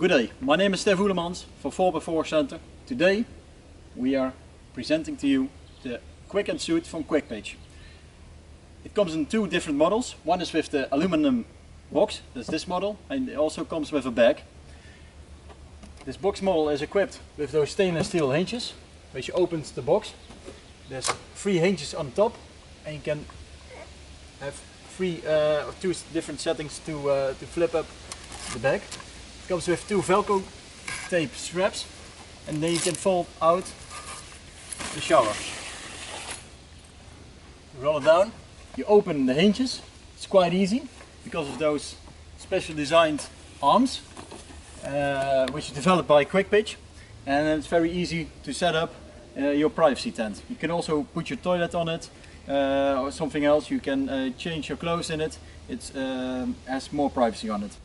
Good day, my name is Stef Oelemans from 4x4 Center. Today we are presenting to you the Quick-en-Suit from Quick Pitch. It comes in two different models. One is with the aluminum box, that's this model, and it also comes with a bag. This box model is equipped with those stainless steel hinges, which opens the box. There's three hinges on top, and you can have three uh, or two different settings to, uh, to flip up the bag. Comes with two Velcro tape straps, and then you can fold out the shower. Roll it down, you open the hinges, it's quite easy because of those special designed arms uh, which is developed by Quick Pitch and it's very easy to set up uh, your privacy tent. You can also put your toilet on it uh, or something else. You can uh, change your clothes in it. It um, has more privacy on it.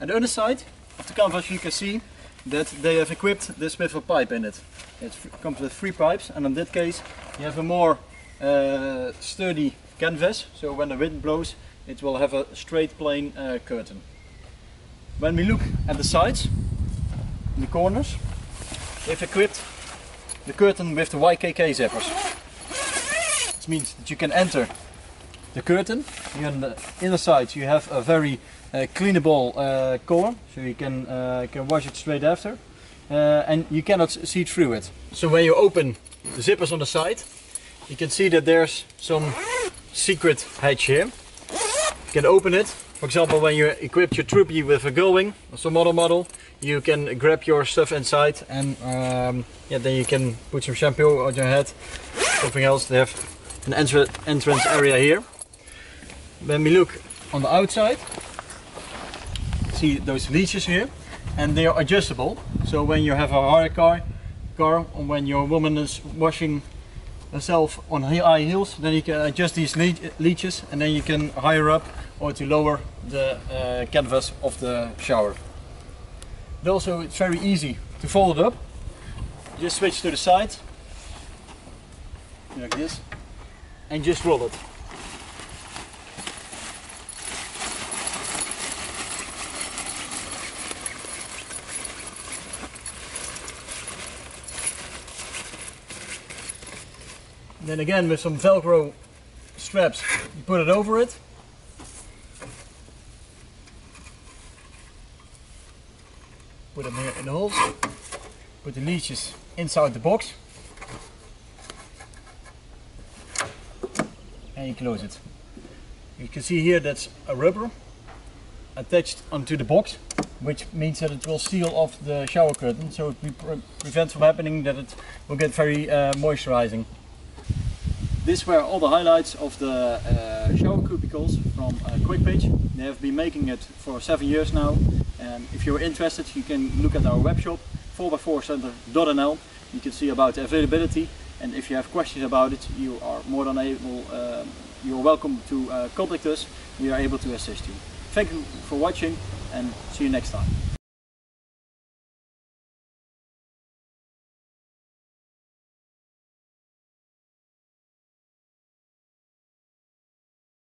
And the other side of the canvas you can see that they have equipped this with a pipe in it. It comes with three pipes and in that case you have a more uh, sturdy canvas so when the wind blows it will have a straight plain uh, curtain. When we look at the sides, in the corners, they've equipped the curtain with the YKK zippers. This means that you can enter the curtain. Here on the inner side you have a very uh, cleanable uh, core, so you can, uh, can wash it straight after. Uh, and you cannot see through it. So when you open the zippers on the side, you can see that there's some secret hatch here. You can open it for example, when you equip your troopy with a gullwing or some other model, you can grab your stuff inside and um, yeah, then you can put some shampoo on your head, something else. They have an entra entrance area here. When we look on the outside, see those leashes here, and they are adjustable. So when you have a higher car, car, or when your woman is washing herself on high heels, then you can adjust these leeches and then you can higher up or to lower the uh, canvas of the shower. But also it's very easy to fold it up. Just switch to the side, like this, and just roll it. Then again with some velcro straps you put it over it put them here in the holes, put the leashes inside the box and you close it. You can see here that's a rubber attached onto the box which means that it will seal off the shower curtain so it pre prevents from happening that it will get very uh, moisturizing. These were all the highlights of the uh, shower cubicles from uh, Quick Pitch. They have been making it for seven years now. And if you're interested, you can look at our webshop 4x4center.nl. You can see about the availability. And if you have questions about it, you are more than able, uh, you're welcome to uh, contact us. We are able to assist you. Thank you for watching and see you next time.